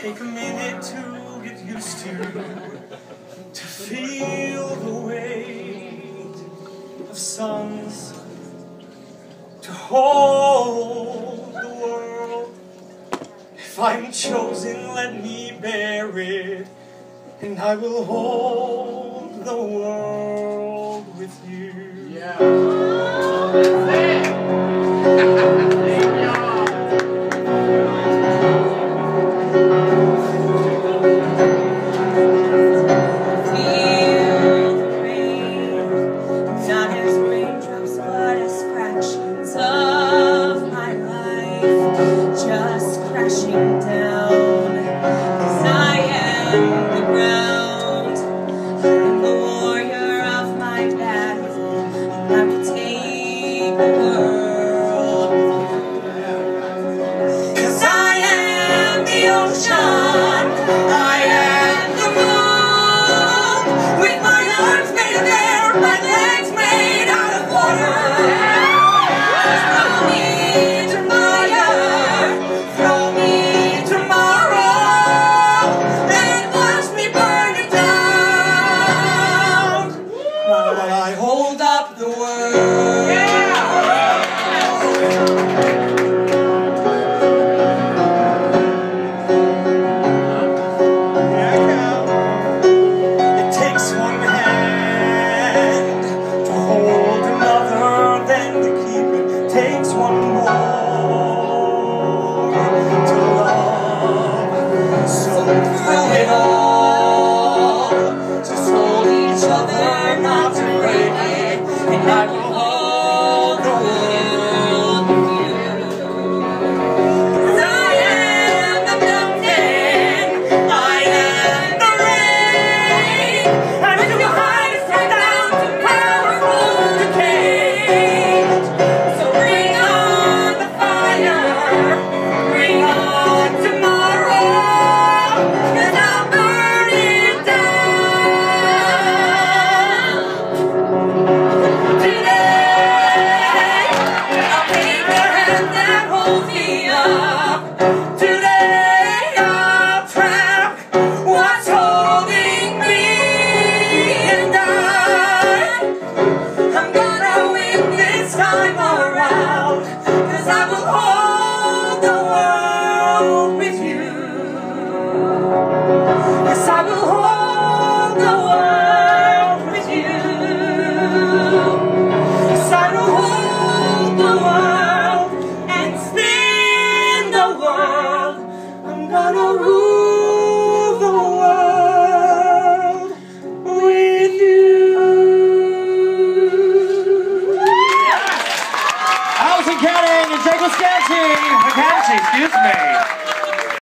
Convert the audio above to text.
take a minute to get used to, to feel the weight of suns, to hold the world. If I'm chosen, let me bear it, and I will hold the world with you. Yeah. happy table. Father. Michael Scacci, McCacci, excuse me.